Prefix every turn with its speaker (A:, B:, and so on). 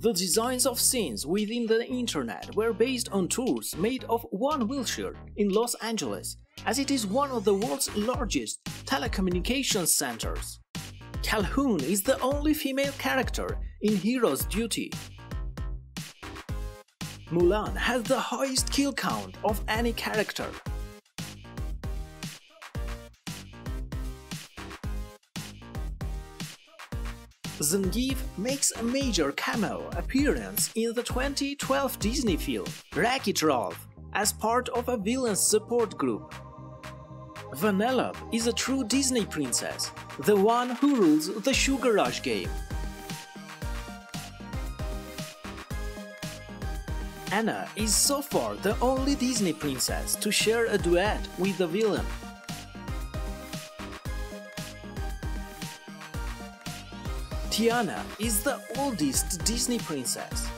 A: The designs of scenes within the internet were based on tours made of one Wilshire in Los Angeles, as it is one of the world's largest telecommunications centers. Calhoun is the only female character in Hero's Duty. Mulan has the highest kill count of any character. Zangief makes a major cameo appearance in the 2012 Disney film Wreck-It Ralph as part of a villain's support group. Vanellope is a true Disney princess, the one who rules the Sugar Rush game. Anna is so far the only Disney princess to share a duet with the villain. Tiana is the oldest Disney princess.